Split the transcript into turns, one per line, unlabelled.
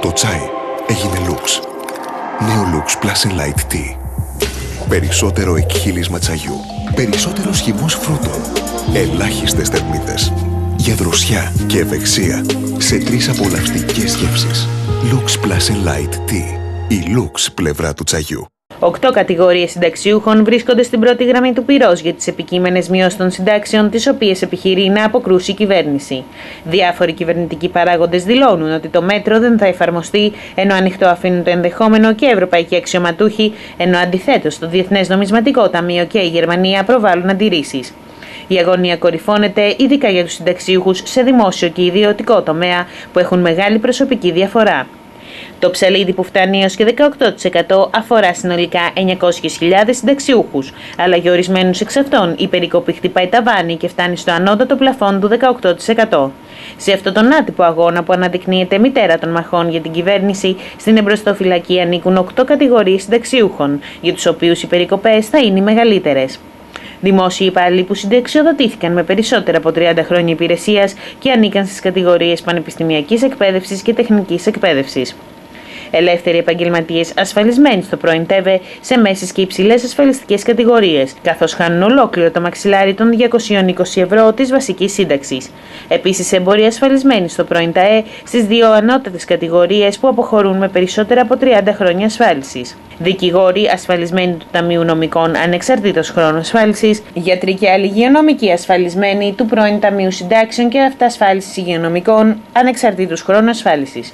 Το τσάι έγινε Lux. Νέο Lux Plus Light Tea. Περισσότερο εκχύλισμα τσαγιού. Περισσότερο χυμός φρούτων. Ελάχιστες θερμίδες. Για δροσιά και ευεξία. Σε τρεις απολαυστικές γεύσεις. Lux Plus Light Tea. Η Lux πλευρά του τσαγιού.
Οκτώ κατηγορίες συνταξιούχων βρίσκονται στην πρώτη γραμμή του πυρός για τις επικείμενες μειώσεις των συντάξεων, τις οποίες επιχειρεί να αποκρούσει η κυβέρνηση. Διάφοροι κυβερνητικοί παράγοντες δηλώνουν ότι το μέτρο δεν θα εφαρμοστεί, ενώ ανοιχτό αφήνουν το ενδεχόμενο και ευρωπαϊκοί αξιωματούχοι, ενώ αντιθέτως το Διεθνές Νομισματικό Ταμείο και η Γερμανία προβάλλουν αντιρρήσεις. Η αγωνία κορυφώνεται ειδικά για τους συνταξιούχους σε δημόσιο και ιδιωτικό τομέα που έχουν μεγάλη προσωπική διαφορά. Το ψαλίδι που φτάνει έως και 18% αφορά συνολικά 900.000 συνταξιούχους, αλλά για ορισμένους εξ αυτών η περικοπή χτυπάει τα βάνη και φτάνει στο ανώτατο πλαφόν του 18%. Σε αυτόν τον άτυπο αγώνα που αναδεικνύεται μητέρα των μαχών για την κυβέρνηση, στην εμπροστοφυλακή ανήκουν 8 κατηγορίες συνταξιούχων, για τους οποίους οι περικοπές θα είναι οι μεγαλύτερες. Δημόσιοι υπάλληλοι που συνταξιοδοτήθηκαν με περισσότερα από 30 χρόνια υπηρεσίας και ανήκαν στις κατηγορίες πανεπιστημιακής εκπαίδευσης και τεχνικής εκπαίδευσης ελεύθεροι επαγγελματίες ασφαλισμένοι στο πρώην ΤΕΒΕ σε μέσες και υψηλές ασφαλιστικές κατηγορίες, καθώς χάνουν ολόκληρο το μαξιλάρι των 220 ευρώ της βασικής σύνταξης. Επίσης, εμποροί ασφαλισμένοι στο πρώην ΤΑΕ στις δύο ανώτατες κατηγορίες που αποχωρούν με περισσότερα από 30 χρόνια ασφάλισης. Δικηγόροι ασφαλισμένοι του Ταμείου Νομικών ανεξαρτήτως χρόνου ασφάλισης, γιατροί και άλλοι υγειονομικοί ασφαλισμένοι του πρώην Ταμείου Συντάξεων και Αυτασφάλισης Υγειονομικών ανεξαρτήτως χρόνου ασφάλισης.